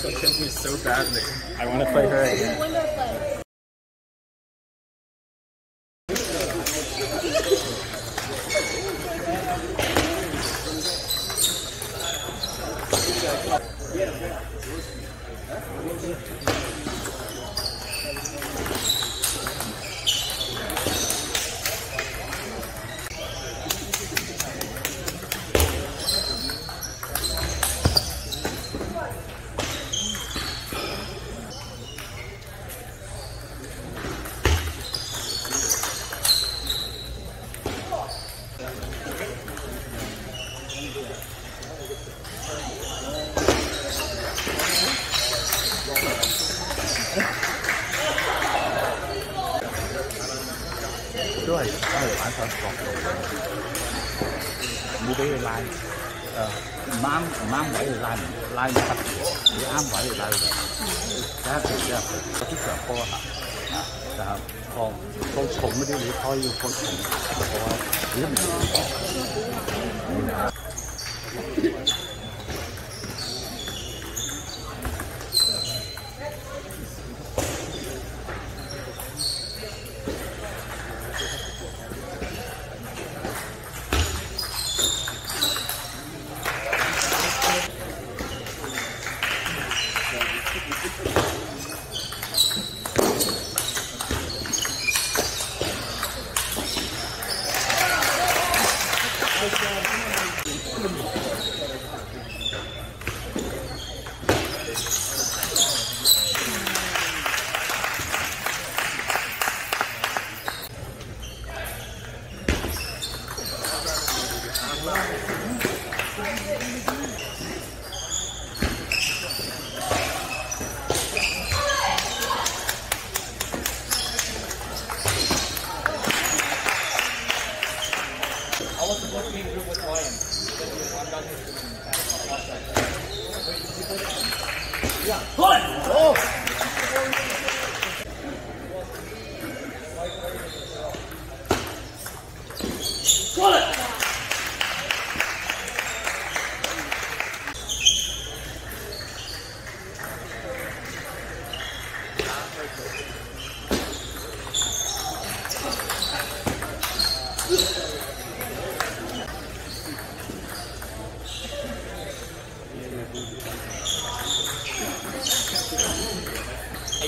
so badly. I want to play her again. Window 唔啱唔啱位就拉唔拉唔得，你啱位就拉佢。第一條之後，嗰啲長波嚇啊，就係放放重嗰啲，你可以放重嘅波，你都唔要。bán 样。走。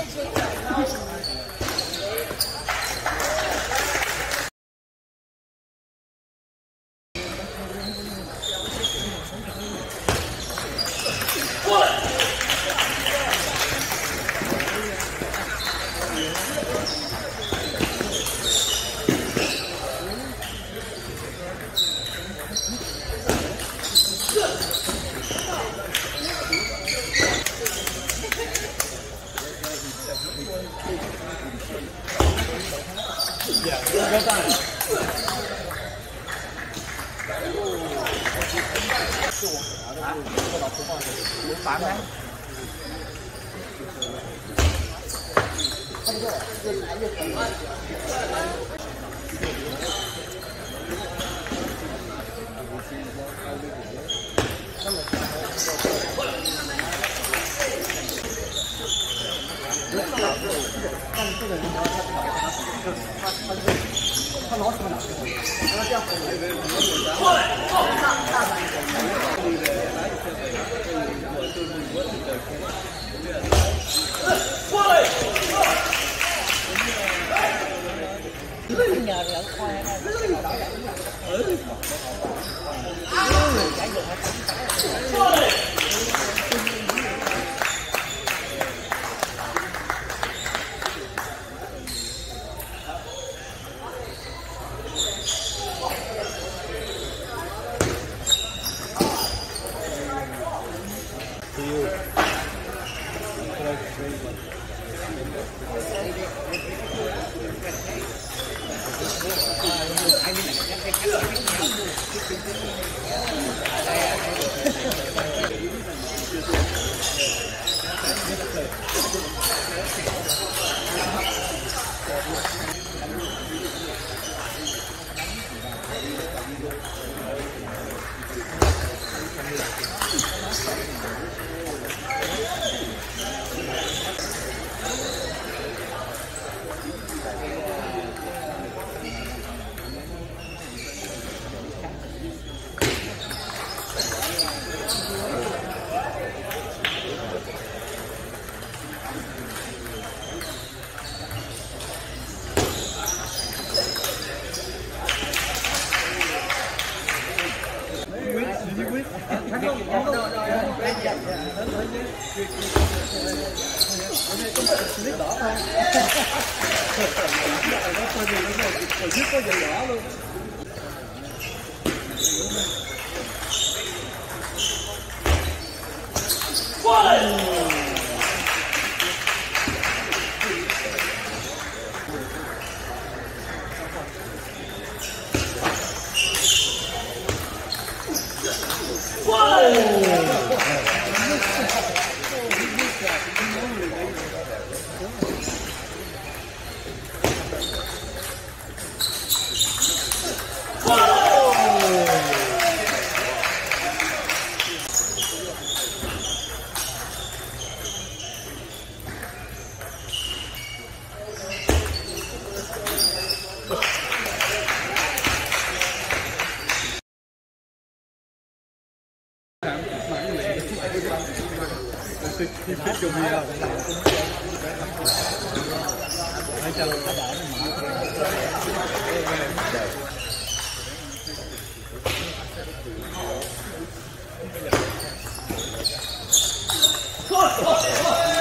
Thank you. 他他这个他老喜欢打，他这样子，过来，过来。one. Oh, oh, oh.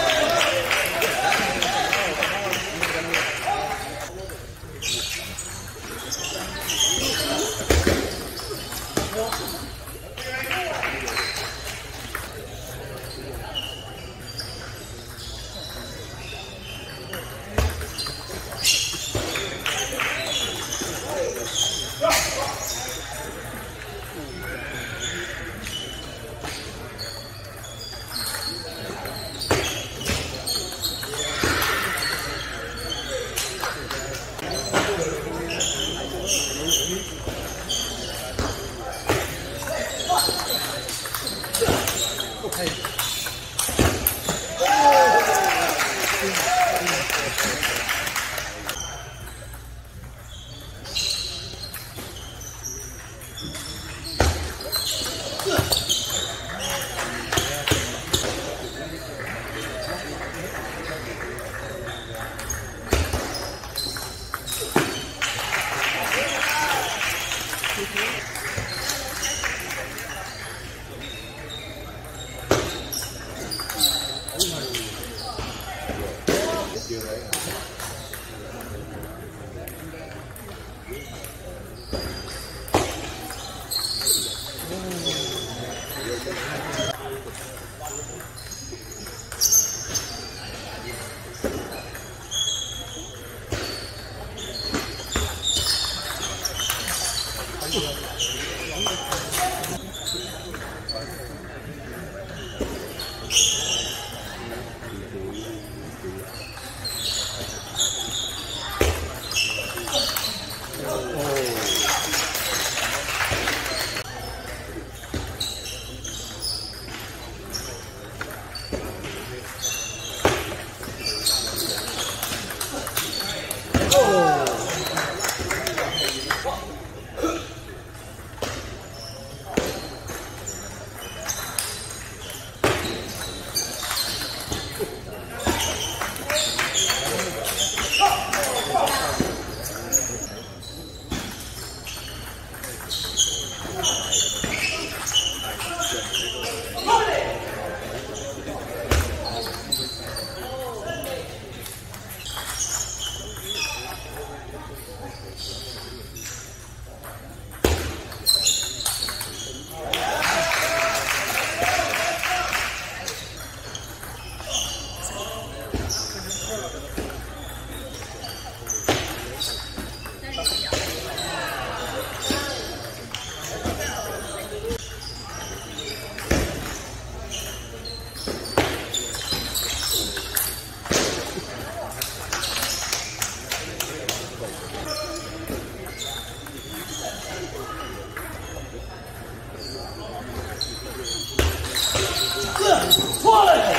破了！